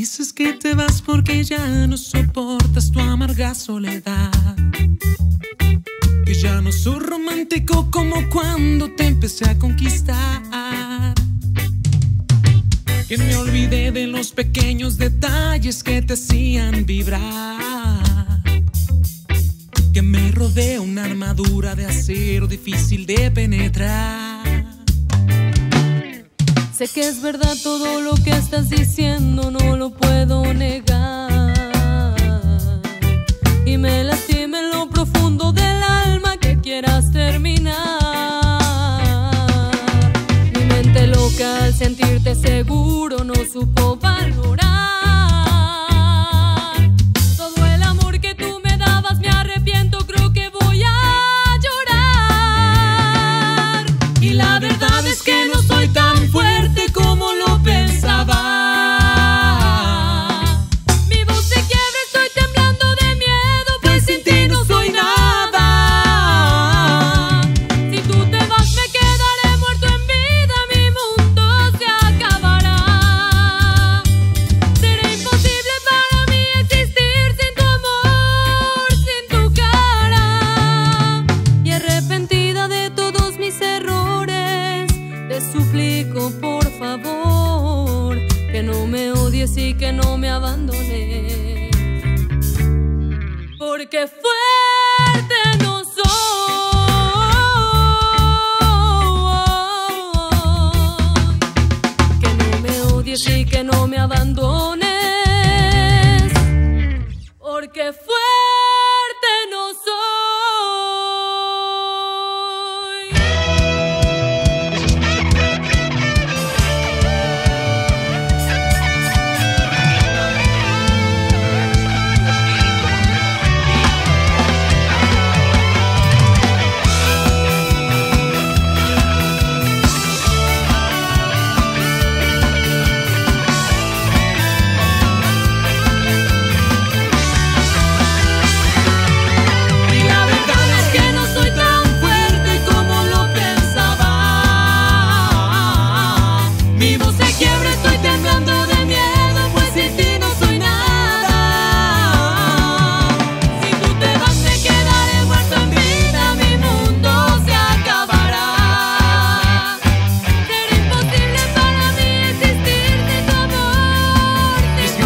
Dices que te vas porque ya no soportas tu amarga soledad. Que ya no soy romántico como cuando te empecé a conquistar. Que me olvidé de los pequeños detalles que te hacían vibrar. Que me rodea una armadura de acero difícil de penetrar. Sé que es verdad todo lo que estás diciendo, negar. Y me lastima en lo profundo del alma que quieras terminar. Mi mente loca al sentirte seguro no supo valorar. Suplico por favor que no me odies y que no me abandones. Porque fuerte no soy. Que no me odies y que no me abandones. Porque fuerte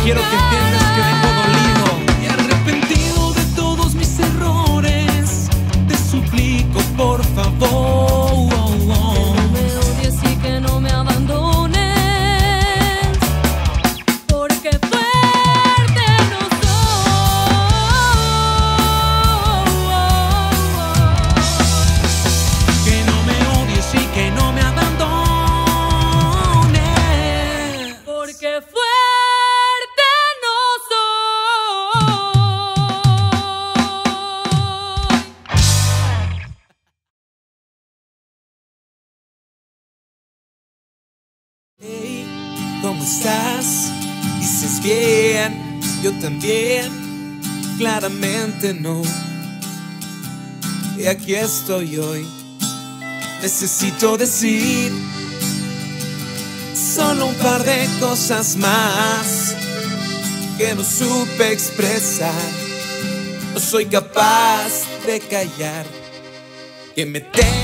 quiero que entiendas Hey, ¿cómo estás? Dices bien, yo también, claramente no. Y aquí estoy hoy. Necesito decir solo un par de cosas más que no supe expresar. No soy capaz de callar que me tengo.